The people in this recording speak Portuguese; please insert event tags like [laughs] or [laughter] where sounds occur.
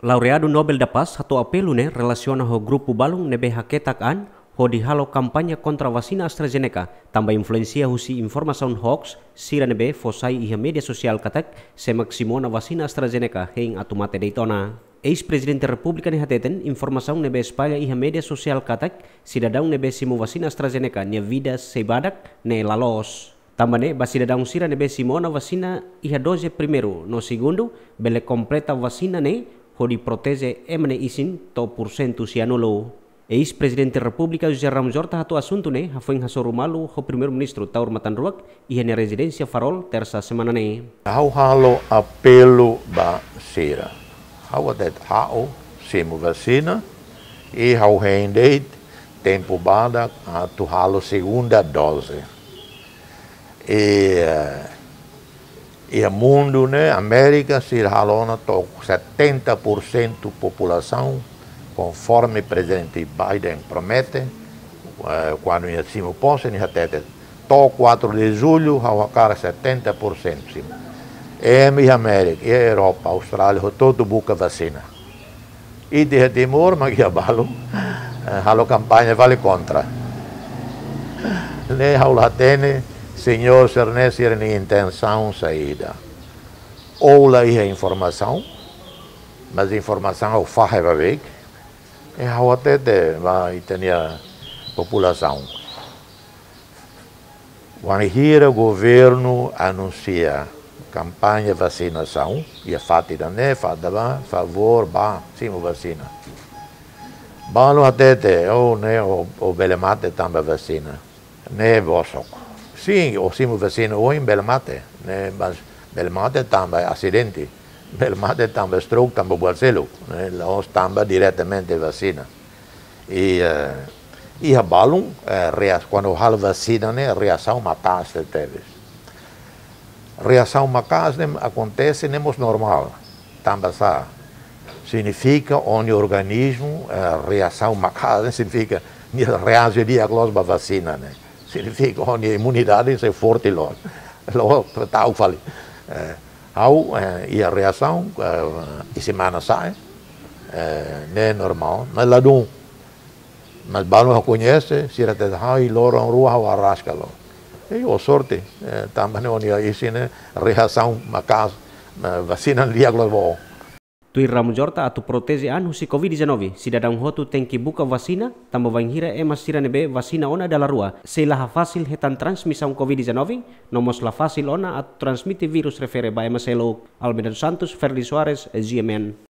Laureado Nobel da Paz satu apelo ne relaciona ho grupo balung nebe haketak an ho di halo kampanye kontra vacina AstraZeneca tambah influencia husi informação hoax sira nebe fosai iha media sosial katak se maksimona vacina AstraZeneca heng atumate deitona. Ex-presidente República ne hateten informação nebe espalha iha media sosial katak cidadão nebe simu vacina AstraZeneca nia vida sebadak ne lalos. Tambane bacidadão sira nebe simona vacina iha dose primeiro no segundo bele completa vacina ne Hodi protege emne isin to porcento cianulo. Ex-presidente da República José Ramos Horta hatu assunto ne hafen hasoru malu ho primeiro-ministro Taur Matanruak e na residência Farol terça semana ne. Hau halo apelo ba sira. Hau adet hau simu vacina e hau hendeit tempo bada hatu halo segunda dose. E uh, e o mundo, né, América, se halona 70% população, conforme o presidente Biden promete, uh, quando ia cima posse, ia ter to 4 de julho, a cara 70% cima. E a América, e a Europa, a Austrália, todo buca vacina. E de Timor, mas que abalo, a campanha vale contra. Ne haula tene, Senhor, Senhor, Senhor, intenção saída. Ou lá é informação, mas informação é o farra para ver, e a até vai ter a população. Quando o governo anuncia campanha vacinação, e a fatida, né, fada, favor, ba, sim, vacina. Balo até, ou, né, o, o belemate também vacina, né, bosoco. Sim, o siamo vicino in Belmate, né, mas Belmate também acidente, Belmate também stroke, também Barcelo, né, nós também diretamente vacina. E, uh, e a balão, uh, quando há vacina, né, reação macasta teve. Reação macasta acontece nemos normal, também sa. Significa onde o organismo, uh, reação macasta, [laughs] significa reage a vacina, né significa a imunidade é forte lá. Lá está o fali. Ao e a reação, e semana sai, não é normal, mas lá não. Mas balo reconhece, se ele tem ai loro rua ou arrasca lá. E o sorte, também não é isso, reação, mas vacina liag lá Tui ramujorta atu proteze anu si COVID-19. Si dadang hotu tengki buka vasina, tambo vanghira e masira nebe vasina ona dala rua. Se laha fasil hetan transmisão COVID-19, nomos la fasil ona atu transmite virus refere ba emaselo. Almeida Santos, Ferdi Soares, GMN.